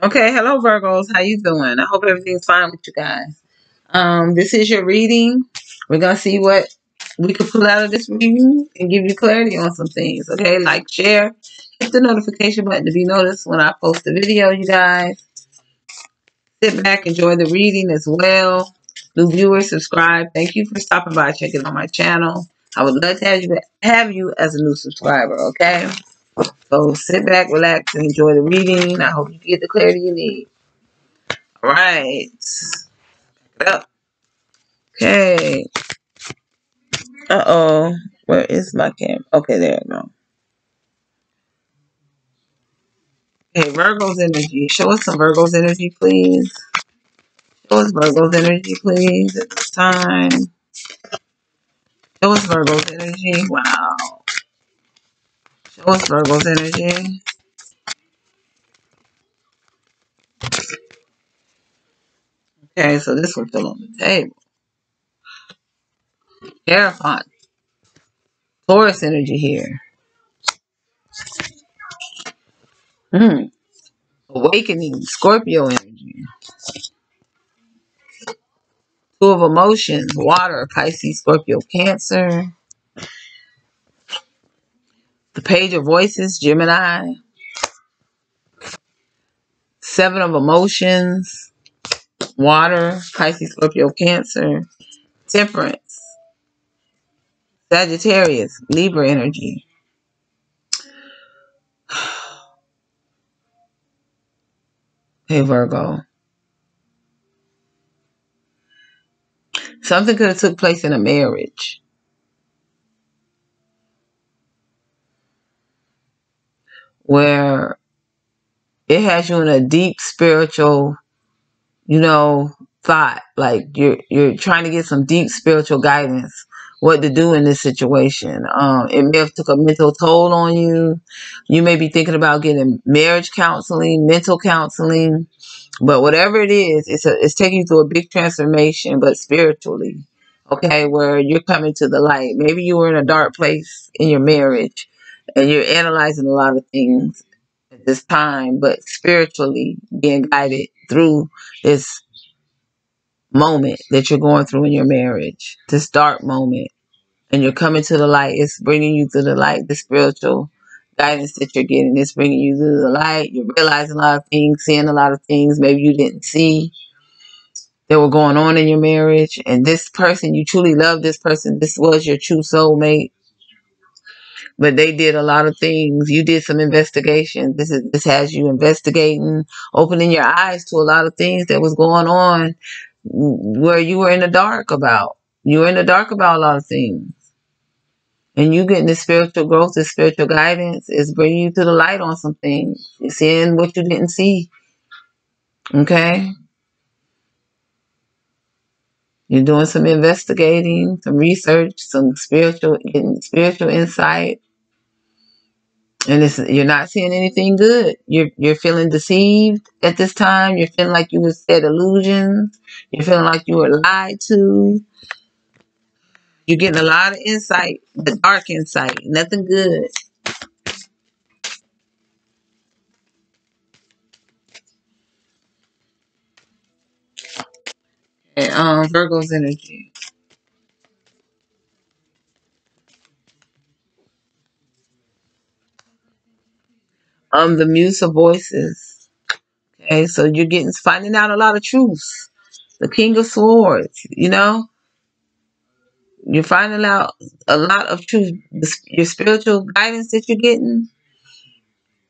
Okay, hello Virgos. How you doing? I hope everything's fine with you guys. Um, this is your reading. We're gonna see what we can pull out of this reading and give you clarity on some things. Okay, like, share, hit the notification button to be noticed when I post a video. You guys sit back, enjoy the reading as well. New viewers, subscribe. Thank you for stopping by, checking on my channel. I would love to have you have you as a new subscriber. Okay. So sit back, relax, and enjoy the reading. I hope you get the clarity you need. All right. Up. Okay. Uh oh. Where is my camera? Okay, there we go. Okay, Virgo's energy. Show us some Virgo's energy, please. Show us Virgo's energy, please, at this time. Show us Virgo's energy. Wow. Show us Virgo's energy. Okay, so this one's still on the table. Terrifying. Taurus energy here. Hmm. Awakening. Scorpio energy. Two of emotions. Water. Pisces, Scorpio, Cancer. The page of voices. Gemini. Seven of emotions. Water. Pisces, Scorpio, Cancer. Temperance. Sagittarius. Libra energy. Hey, Virgo. Something could have took place in a marriage. Where it has you in a deep spiritual, you know, thought. Like you're you're trying to get some deep spiritual guidance what to do in this situation. Um, it may have took a mental toll on you. You may be thinking about getting marriage counseling, mental counseling, but whatever it is, it's a, it's taking you through a big transformation, but spiritually, okay, where you're coming to the light. Maybe you were in a dark place in your marriage, and you're analyzing a lot of things at this time, but spiritually being guided through this moment that you're going through in your marriage, this dark moment, and you're coming to the light. It's bringing you to the light, the spiritual guidance that you're getting. It's bringing you to the light. You're realizing a lot of things, seeing a lot of things maybe you didn't see that were going on in your marriage. And this person, you truly love this person. This was your true soulmate. But they did a lot of things. You did some investigation. This is this has you investigating, opening your eyes to a lot of things that was going on where you were in the dark about. You were in the dark about a lot of things. And you getting this spiritual growth, this spiritual guidance is bringing you to the light on some things. You're seeing what you didn't see. Okay? You're doing some investigating, some research, some spiritual spiritual insight. And it's, you're not seeing anything good. You're you're feeling deceived at this time. You're feeling like you were said illusions. You're feeling like you were lied to. You're getting a lot of insight, the dark insight, nothing good. And um, Virgo's energy. Um, the muse of voices. Okay, so you're getting finding out a lot of truths. The King of Swords. You know, you're finding out a lot of truth. Your spiritual guidance that you're getting,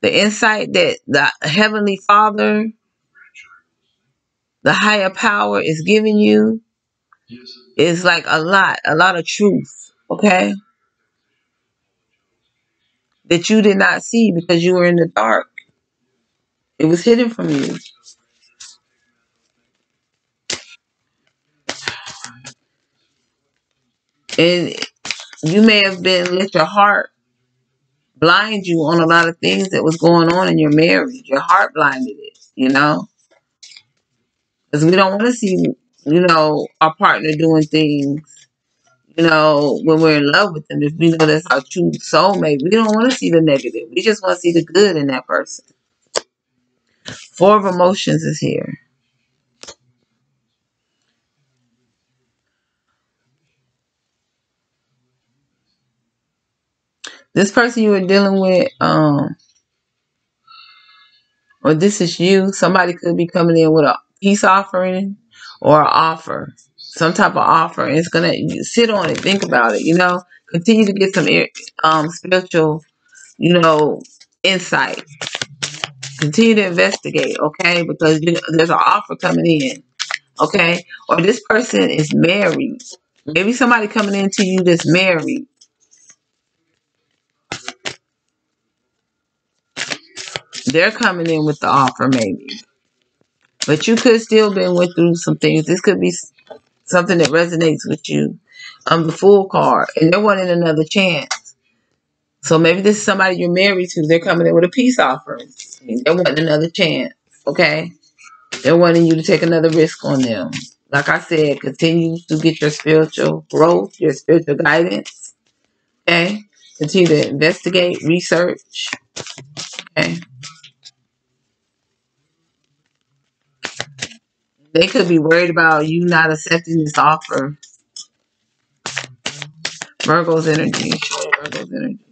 the insight that the Heavenly Father, the higher power, is giving you is like a lot, a lot of truth. Okay, that you did not see because you were in the dark. It was hidden from you. And you may have been let your heart blind you on a lot of things that was going on in your marriage. Your heart blinded it, you know? Because we don't want to see, you know, our partner doing things, you know, when we're in love with them. If we know that's our true soulmate, we don't want to see the negative. We just want to see the good in that person. Four of emotions is here. This person you were dealing with, um, or this is you, somebody could be coming in with a peace offering or offer, some type of offer. And it's going to sit on it, think about it, you know, continue to get some um, spiritual, you know, insight. Continue to investigate, okay? Because you know, there's an offer coming in, okay? Or this person is married. Maybe somebody coming into you that's married. They're coming in with the offer, maybe. But you could still been went through some things. This could be something that resonates with you. Um, the Fool card, and they're wanting another chance. So maybe this is somebody you're married to. They're coming in with a peace offering. They're wanting another chance. Okay, they're wanting you to take another risk on them. Like I said, continue to get your spiritual growth, your spiritual guidance. Okay, continue to investigate, research. Okay. They could be worried about you not accepting this offer. Virgo's energy. Virgo's energy.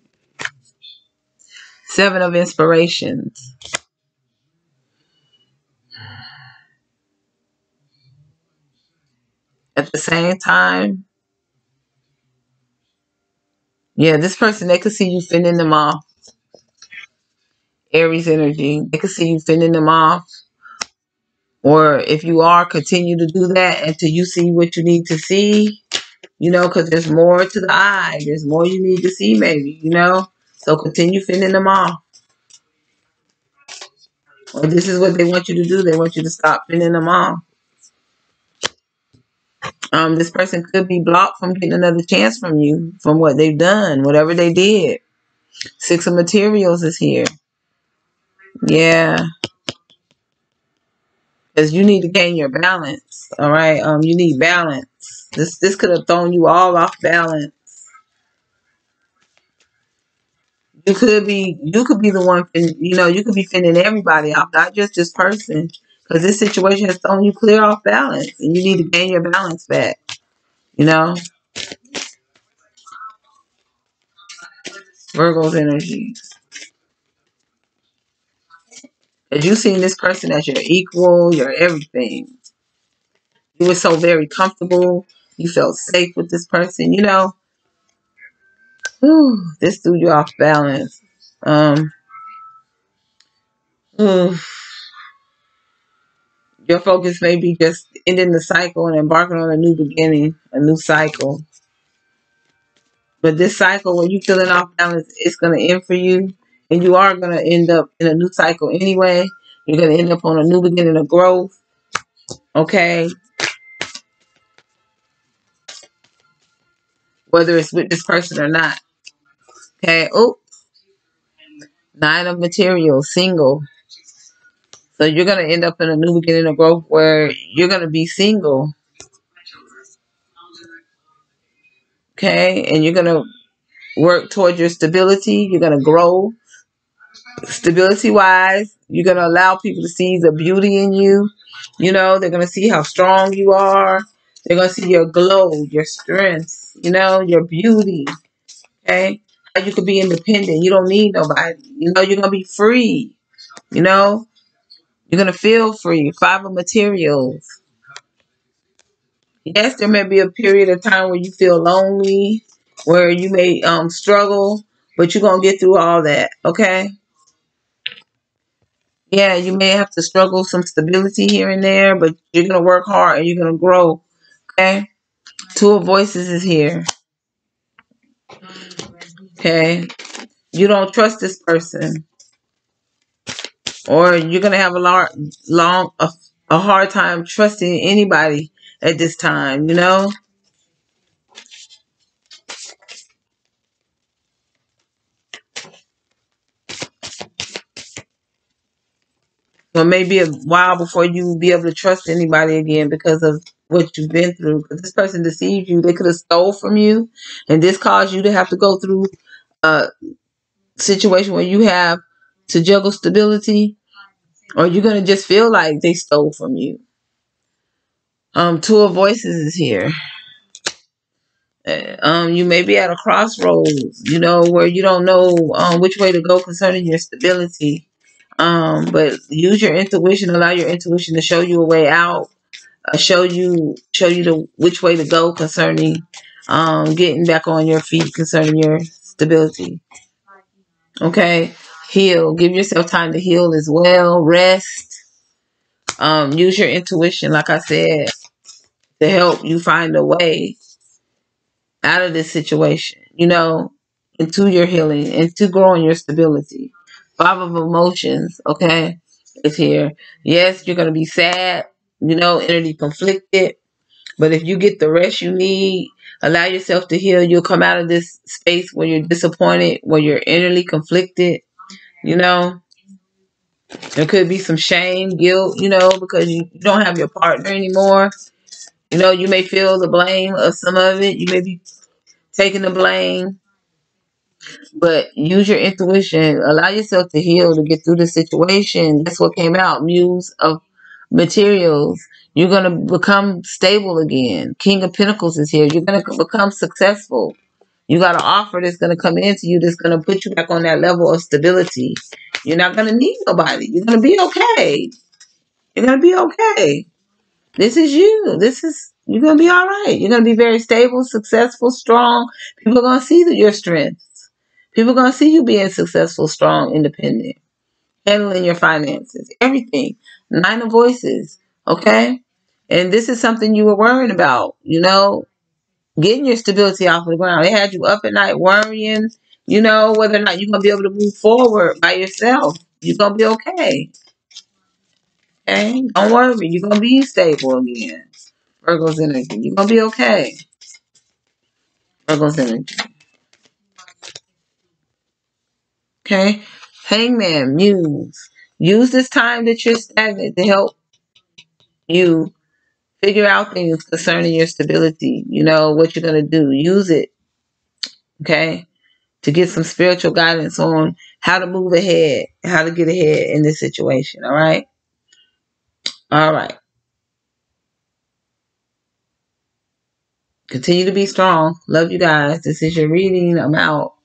Seven of inspirations. At the same time, yeah, this person, they could see you fending them off. Aries energy. They could see you fending them off or if you are, continue to do that until you see what you need to see, you know, because there's more to the eye. There's more you need to see, maybe, you know. So continue fending them off. Or this is what they want you to do. They want you to stop fending them off. Um, this person could be blocked from getting another chance from you, from what they've done, whatever they did. Six of materials is here. Yeah because you need to gain your balance. All right, um, you need balance. This this could have thrown you all off balance. You could be you could be the one, you know, you could be fending everybody off, not just this person, because this situation has thrown you clear off balance, and you need to gain your balance back. You know. Virgo's energy. As you seen this person as your equal, your everything. You were so very comfortable. You felt safe with this person. You know, whew, this threw you off balance. Um, whew, your focus may be just ending the cycle and embarking on a new beginning, a new cycle. But this cycle, when you feeling off balance, it's going to end for you. And you are going to end up in a new cycle anyway. You're going to end up on a new beginning of growth. Okay. whether it's with this person or not. Okay. Oh, nine of material, single. So you're going to end up in a new beginning of growth where you're going to be single. Okay. And you're going to work towards your stability. You're going to grow stability wise. You're going to allow people to see the beauty in you. You know, they're going to see how strong you are. They're going to see your glow, your strength, you know, your beauty. Okay? You could be independent. You don't need nobody. You know, you're going to be free. You know? You're going to feel free. Five of materials. Yes, there may be a period of time where you feel lonely, where you may um, struggle, but you're going to get through all that. Okay? Yeah, you may have to struggle some stability here and there, but you're going to work hard and you're going to grow Okay. Two of voices is here. Okay. You don't trust this person. Or you're going to have a long, long a, a hard time trusting anybody at this time, you know? Or maybe a while before you be able to trust anybody again because of what you've been through. Because this person deceived you, they could have stole from you, and this caused you to have to go through a situation where you have to juggle stability or you're gonna just feel like they stole from you. Um, two of voices is here. Uh, Um, you may be at a crossroads, you know, where you don't know um, which way to go concerning your stability. Um, but use your intuition. Allow your intuition to show you a way out. Uh, show you, show you the which way to go concerning um, getting back on your feet concerning your stability. Okay, heal. Give yourself time to heal as well. Rest. Um, use your intuition, like I said, to help you find a way out of this situation, you know, into your healing, into growing your stability. Five of emotions, okay, is here. Yes, you're going to be sad, you know, energy conflicted. But if you get the rest you need, allow yourself to heal, you'll come out of this space where you're disappointed, where you're innerly conflicted, you know. There could be some shame, guilt, you know, because you you don't have your partner anymore. You know, you may feel the blame of some of it. You may be taking the blame, but use your intuition. Allow yourself to heal to get through the situation. That's what came out. Muse of materials. You're going to become stable again. King of Pentacles is here. You're going to become successful. You got an offer that's going to come into you that's going to put you back on that level of stability. You're not going to need nobody. You're going to be okay. You're going to be okay. This is you. This is, you're going to be all right. You're going to be very stable, successful, strong. People are going to see your strengths. People are going to see you being successful, strong, independent, handling your finances, everything. Nine of voices. Okay. And this is something you were worrying about, you know, getting your stability off of the ground. They had you up at night worrying, you know, whether or not you're going to be able to move forward by yourself. You're going to be okay. Okay. Don't worry. You're going to be stable again. Virgo's energy. You're going to be okay. Virgo's energy. Okay. Hangman, muse. Use this time that you're stagnant to help you figure out things concerning your stability. You know, what you're going to do. Use it. Okay. To get some spiritual guidance on how to move ahead, how to get ahead in this situation. All right. All right. Continue to be strong. Love you guys. This is your reading. I'm out.